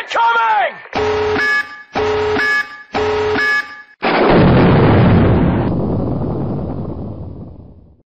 Because